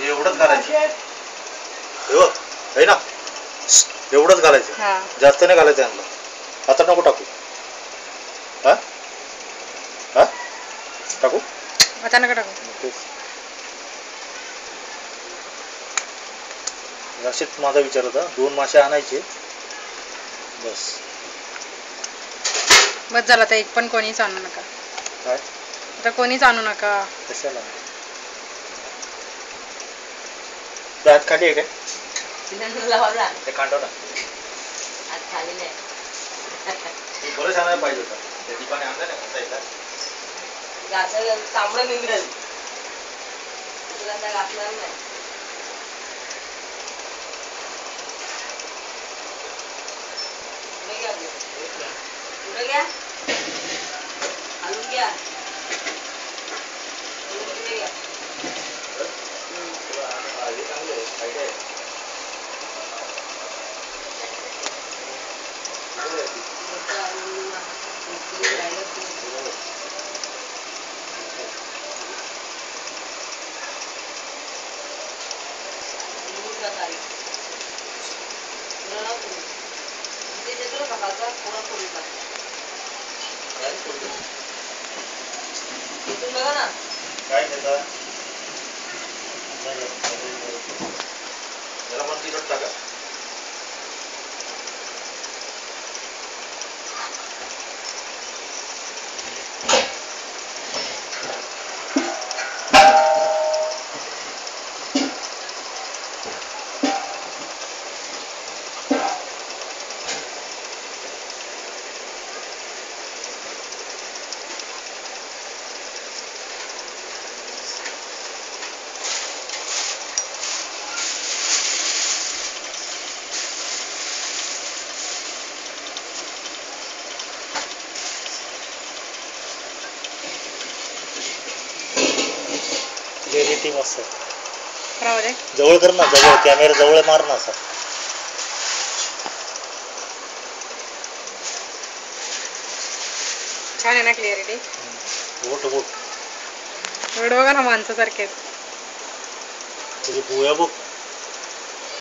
एवढंच घालायचं. हे बघ ना. एवढंच घालायचं. हा. जास्त नाही घालायचं यांना. आता नको टाकू. हा? हा? टाकू? आता नका टाकू. तेच. असेच माझा विचार होता. दोन मासे आणायचे. बस. बस झालं आता. एक पण कोणीच आणू नका. काय? आता कोणीच आणू नका. कशाला? ते हात खाली आहे काय लावला ते कांडव ना आज खाली नाही ते बरंच आणायला पाहिजे होतं त्या दीपाने आणलं नाही म्हणता येतात गाजर तांबडं निघेल घातणार नाही घ्या हलून घ्या हलून पुढे घ्या हम्म. हे चांगलं आहे आयडिया आहे बरं आहे ती. मोठं हलवून ना. मोठं राहिलं की बरोबर. हलवून जा ताई. पुढं नको करू. इथे देतो ना सकाळचा, पुढं करून टाक. काय करू? इथून बघा ना काय त्याचा जरा पण तिखट टाका आहे. राहू दे. जवळ कर ना जवळ. कॅमेरा जवळ मार ना असा. छान आहे ना क्लिअरिटी बोट बोट एवढं बघा ना माणसासारखे. तुझी भुया बघ.